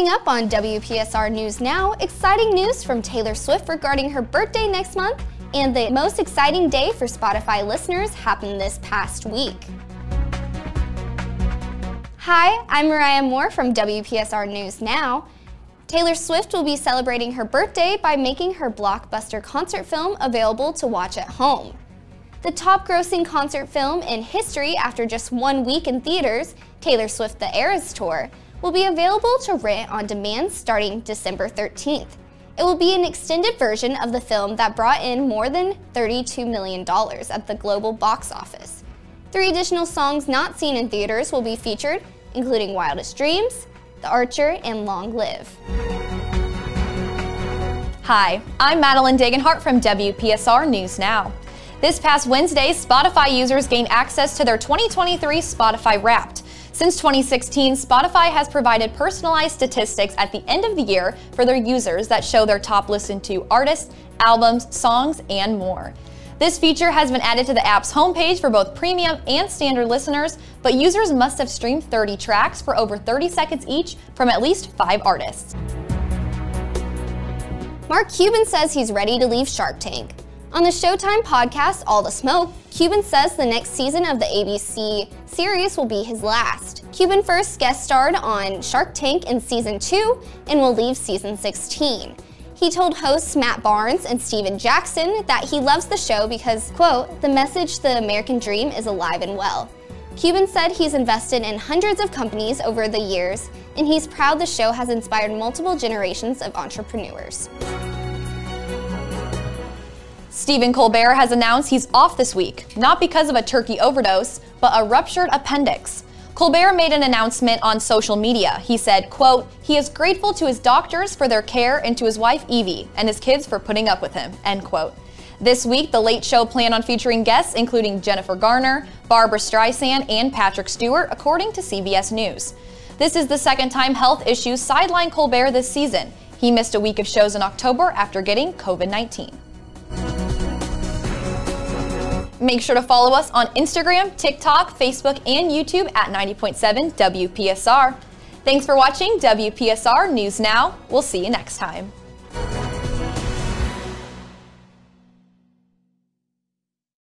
Coming up on WPSR News Now, exciting news from Taylor Swift regarding her birthday next month, and the most exciting day for Spotify listeners happened this past week. Hi, I'm Mariah Moore from WPSR News Now. Taylor Swift will be celebrating her birthday by making her blockbuster concert film available to watch at home. The top grossing concert film in history after just one week in theaters, Taylor Swift The Eras Tour, will be available to rent on demand starting December 13th. It will be an extended version of the film that brought in more than $32 million at the global box office. Three additional songs not seen in theaters will be featured, including Wildest Dreams, The Archer, and Long Live. Hi, I'm Madeline Degenhart from WPSR News Now. This past Wednesday, Spotify users gained access to their 2023 Spotify Wrapped. Since 2016, Spotify has provided personalized statistics at the end of the year for their users that show their top listened to artists, albums, songs, and more. This feature has been added to the app's homepage for both premium and standard listeners, but users must have streamed 30 tracks for over 30 seconds each from at least five artists. Mark Cuban says he's ready to leave Shark Tank. On the Showtime podcast All the Smoke, Cuban says the next season of the ABC series will be his last. Cuban first guest starred on Shark Tank in season 2 and will leave season 16. He told hosts Matt Barnes and Stephen Jackson that he loves the show because, quote, the message the American dream is alive and well. Cuban said he's invested in hundreds of companies over the years, and he's proud the show has inspired multiple generations of entrepreneurs. Stephen Colbert has announced he's off this week, not because of a turkey overdose, but a ruptured appendix. Colbert made an announcement on social media. He said, quote, he is grateful to his doctors for their care and to his wife Evie and his kids for putting up with him, end quote. This week, The Late Show planned on featuring guests including Jennifer Garner, Barbra Streisand, and Patrick Stewart, according to CBS News. This is the second time health issues sidelined Colbert this season. He missed a week of shows in October after getting COVID 19. Make sure to follow us on Instagram, TikTok, Facebook, and YouTube at 90.7 WPSR. Thanks for watching WPSR News Now. We'll see you next time.